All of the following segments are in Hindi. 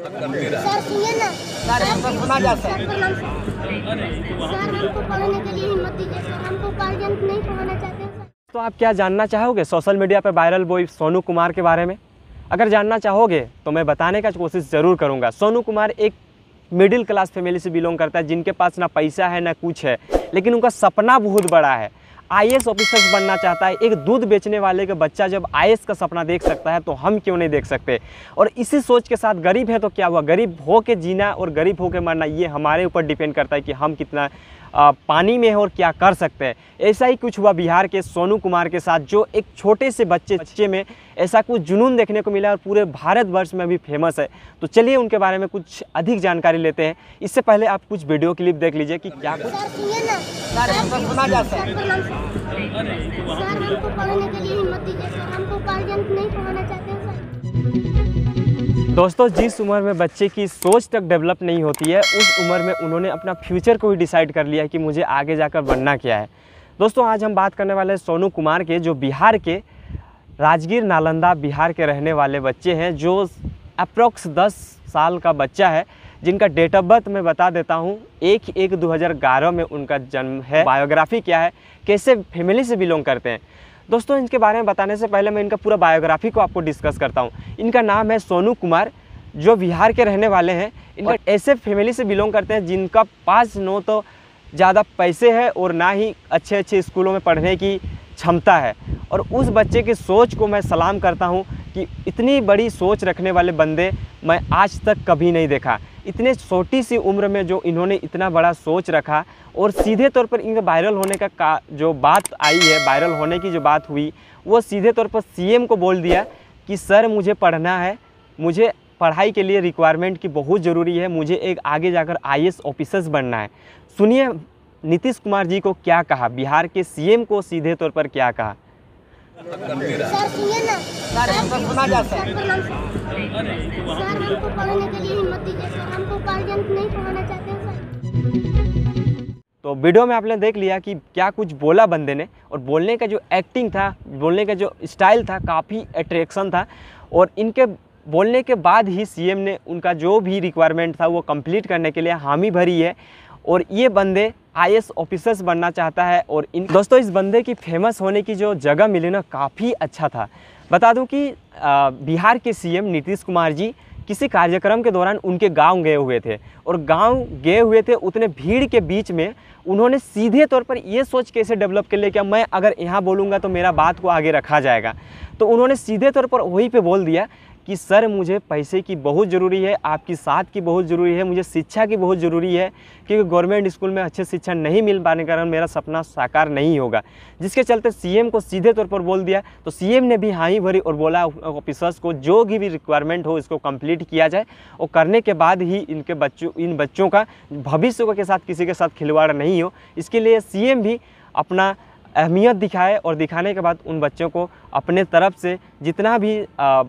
सर सुनिए ना। सर, सुना जा, सर। सर प्रणाम सर। सर हमको पढ़ने के लिए हिम्मत दीजिए सर। हमको उपार्जन नहीं पढ़ाना चाहते तो आप क्या जानना चाहोगे सोशल मीडिया पर वायरल बॉय सोनू कुमार के बारे में? अगर जानना चाहोगे तो मैं बताने का कोशिश ज़रूर करूँगा। सोनू कुमार एक मिडिल क्लास फैमिली से बिलोंग करता है जिनके पास ना पैसा है ना कुछ है लेकिन उनका सपना बहुत बड़ा है। आई ऑफिसर्स बनना चाहता है। एक दूध बेचने वाले का बच्चा जब आई का सपना देख सकता है तो हम क्यों नहीं देख सकते? और इसी सोच के साथ गरीब है तो क्या हुआ? गरीब हो के जीना और गरीब हो के मरना, ये हमारे ऊपर डिपेंड करता है कि हम कितना पानी में है और क्या कर सकते हैं। ऐसा ही कुछ हुआ बिहार के सोनू कुमार के साथ, जो एक छोटे से बच्चे बच्चे में ऐसा कुछ जुनून देखने को मिला और पूरे भारतवर्ष में भी फ़ेमस है। तो चलिए उनके बारे में कुछ अधिक जानकारी लेते हैं। इससे पहले आप कुछ वीडियो क्लिप देख लीजिए कि क्या कुछ सर हमको सुना जा, सर। सर हमको पढ़ने के लिए हिम्मत दीजिए सर। हमको नहीं पढ़ाना चाहते हैं सर। दोस्तों जिस उम्र में बच्चे की सोच तक डेवलप नहीं होती है उस उम्र में उन्होंने अपना फ्यूचर को ही डिसाइड कर लिया है कि मुझे आगे जाकर बनना क्या है। दोस्तों आज हम बात करने वाले हैं सोनू कुमार के जो बिहार के राजगीर नालंदा बिहार के रहने वाले बच्चे हैं जो अप्रोक्स 10 साल का बच्चा है। जिनका डेट ऑफ़ बर्थ मैं बता देता हूँ एक एक 2011 में उनका जन्म है। बायोग्राफी क्या है? कैसे फैमिली से बिलोंग करते हैं? दोस्तों इनके बारे में बताने से पहले मैं इनका पूरा बायोग्राफी को आपको डिस्कस करता हूँ। इनका नाम है सोनू कुमार जो बिहार के रहने वाले हैं। इनका ऐसे फैमिली से बिलोंग करते हैं जिनका पास नो तो ज़्यादा पैसे है और ना ही अच्छे अच्छे स्कूलों में पढ़ने की क्षमता है। और उस बच्चे की सोच को मैं सलाम करता हूँ कि इतनी बड़ी सोच रखने वाले बंदे मैं आज तक कभी नहीं देखा। इतने छोटी सी उम्र में जो इन्होंने इतना बड़ा सोच रखा और सीधे तौर पर इनका वायरल होने का, का जो बात आई है वायरल होने की जो बात हुई वो सीधे तौर पर सीएम को बोल दिया कि सर मुझे पढ़ना है मुझे पढ़ाई के लिए रिक्वायरमेंट की बहुत ज़रूरी है मुझे एक आगे जाकर आई ऑफिसर्स बनना है। सुनिए नीतीश कुमार जी को क्या कहा बिहार के सीएम को सीधे तौर पर क्या कहा? सर सुनिए ना। सर, हमको सुना जा, सर। सर प्रणाम सर सर हमको पढ़ने के लिए हिम्मत दीजिए सर। हमको उपार्जन नहीं पढ़ाना चाहते हैं सर। तो वीडियो में आपने देख लिया कि क्या कुछ बोला बंदे ने और बोलने का जो एक्टिंग था बोलने का जो स्टाइल था काफ़ी अट्रैक्शन था और इनके बोलने के बाद ही सीएम ने उनका जो भी रिक्वायरमेंट था वो कंप्लीट करने के लिए हामी भरी है। और ये बंदे आई ऑफिसर्स बनना चाहता है और इन दोस्तों, इस बंदे की फ़ेमस होने की जो जगह मिली ना, काफ़ी अच्छा था। बता दूँ कि बिहार के सीएम नीतीश कुमार जी किसी कार्यक्रम के दौरान उनके गाँव गए हुए थे और गाँव गए हुए थे, उतने भीड़ के बीच में उन्होंने सीधे तौर पर ये सोच कैसे डेवलप कर लिया कि मैं अगर यहाँ बोलूँगा तो मेरा बात को आगे रखा जाएगा। तो उन्होंने सीधे तौर पर वहीं पे बोल दिया कि सर मुझे पैसे की बहुत ज़रूरी है आपकी साथ की बहुत ज़रूरी है मुझे शिक्षा की बहुत ज़रूरी है क्योंकि गवर्नमेंट स्कूल में अच्छे शिक्षा नहीं मिल पाने के कारण मेरा सपना साकार नहीं होगा। जिसके चलते सीएम को सीधे तौर पर बोल दिया तो सीएम ने भी हाँ ही भरी और बोला ऑफिसर्स को जो भी रिक्वायरमेंट हो इसको कंप्लीट किया जाए और करने के बाद ही इनके बच्चों इन बच्चों का भविष्य के साथ किसी के साथ खिलवाड़ नहीं हो। इसके लिए सीएम भी अपना अहमियत दिखाए और दिखाने के बाद उन बच्चों को अपने तरफ़ से जितना भी आ,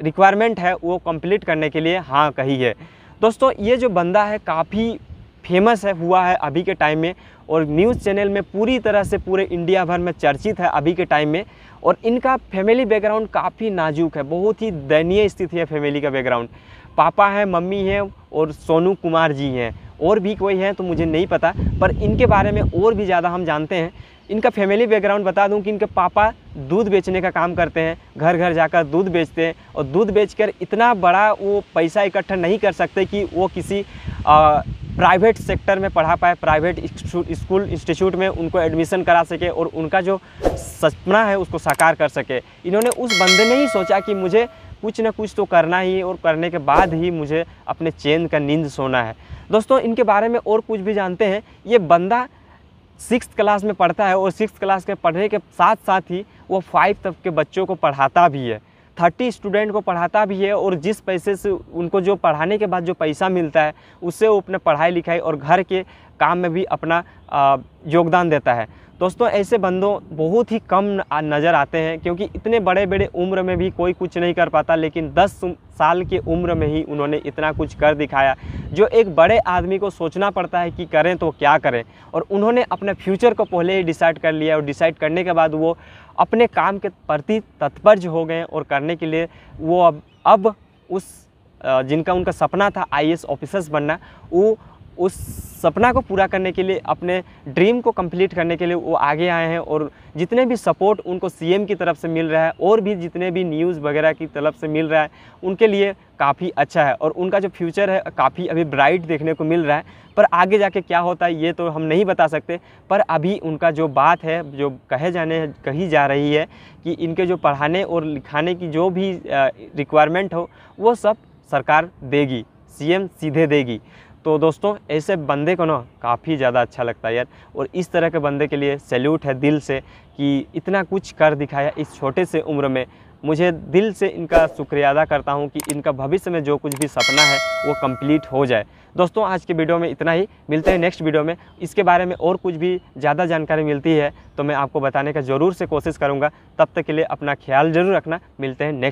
रिक्वायरमेंट है, वो कंप्लीट करने के लिए हाँ कही है। दोस्तों, ये जो बंदा है, काफ़ी फ़ेमस है, हुआ है अभी के टाइम में और न्यूज़ चैनल में पूरी तरह से पूरे इंडिया भर में चर्चित है अभी के टाइम में और इनका फैमिली बैकग्राउंड काफ़ी नाजुक है, बहुत ही दयनीय स्थिति है फैमिली का बैकग्राउंड पापा हैं, मम्मी हैं और सोनू कुमार जी हैं, और भी कोई है तो मुझे नहीं पता, पर इनके बारे में और भी ज़्यादा हम जानते हैं। इनका फैमिली बैकग्राउंड बता दूँ कि इनके पापा दूध बेचने का काम करते हैं घर घर जाकर दूध बेचते हैं और दूध बेचकर इतना बड़ा वो पैसा इकट्ठा नहीं कर सकते कि वो किसी आ, प्राइवेट सेक्टर में पढ़ा पाए प्राइवेट स्कूल इंस्टीट्यूट में उनको एडमिशन करा सके और उनका जो सपना है उसको साकार कर सके। इन्होंने उस बंदे ने ही सोचा कि मुझे कुछ ना कुछ तो करना ही और करने के बाद ही मुझे अपने चैन का नींद सोना है। दोस्तों इनके बारे में और कुछ भी जानते हैं ये बंदा सिक्स क्लास में पढ़ता है और सिक्स क्लास के पढ़ने के साथ साथ ही वो फाइव तक के बच्चों को पढ़ाता भी है। थर्टी स्टूडेंट को पढ़ाता भी है और जिस पैसे से उनको जो पढ़ाने के बाद जो पैसा मिलता है, उससे वो अपने पढ़ाई लिखाई और घर के काम में भी अपना योगदान देता है। दोस्तों, ऐसे बंदों बहुत ही कम नज़र आते हैं, क्योंकि इतने बड़े बड़े उम्र में भी कोई कुछ नहीं कर पाता, लेकिन 10 साल की उम्र में ही उन्होंने इतना कुछ कर दिखाया, जो एक बड़े आदमी को सोचना पड़ता है कि करें तो क्या करें। और उन्होंने अपने फ्यूचर को पहले ही डिसाइड कर लिया और डिसाइड करने के बाद वो अपने काम के प्रति तत्पर हो गए और करने के लिए वो अब अब उस जिनका उनका सपना था आई ऑफिसर्स बनना, वो उस सपना को पूरा करने के लिए, अपने ड्रीम को कंप्लीट करने के लिए वो आगे आए हैं और जितने भी सपोर्ट उनको सीएम की तरफ़ से मिल रहा है और भी जितने भी न्यूज़ वगैरह की तरफ़ से मिल रहा है, उनके लिए काफ़ी अच्छा है और उनका जो फ्यूचर है काफ़ी अभी ब्राइट देखने को मिल रहा है। पर आगे जाके क्या होता है, ये तो हम नहीं बता सकते। पर अभी उनका जो बात है, जो कहे जाने, कही जा रही है कि इनके जो पढ़ाने और लिखाने की जो भी रिक्वायरमेंट हो, वो सब सरकार देगी सीएम सीधे देगी। तो दोस्तों, ऐसे बंदे को ना काफ़ी ज़्यादा अच्छा लगता है यार। और इस तरह के बंदे के लिए सैल्यूट है दिल से कि इतना कुछ कर दिखाया इस छोटे से उम्र में। मुझे दिल से इनका शुक्रिया अदा करता हूँ कि इनका भविष्य में जो कुछ भी सपना है, वो कंप्लीट हो जाए। दोस्तों, आज के वीडियो में इतना ही। मिलते हैं नेक्स्ट वीडियो में। इसके बारे में और कुछ भी ज़्यादा जानकारी मिलती है तो मैं आपको बताने का ज़रूर से कोशिश करूँगा। तब तक के लिए अपना ख्याल ज़रूर रखना। मिलते हैं नेक्स्ट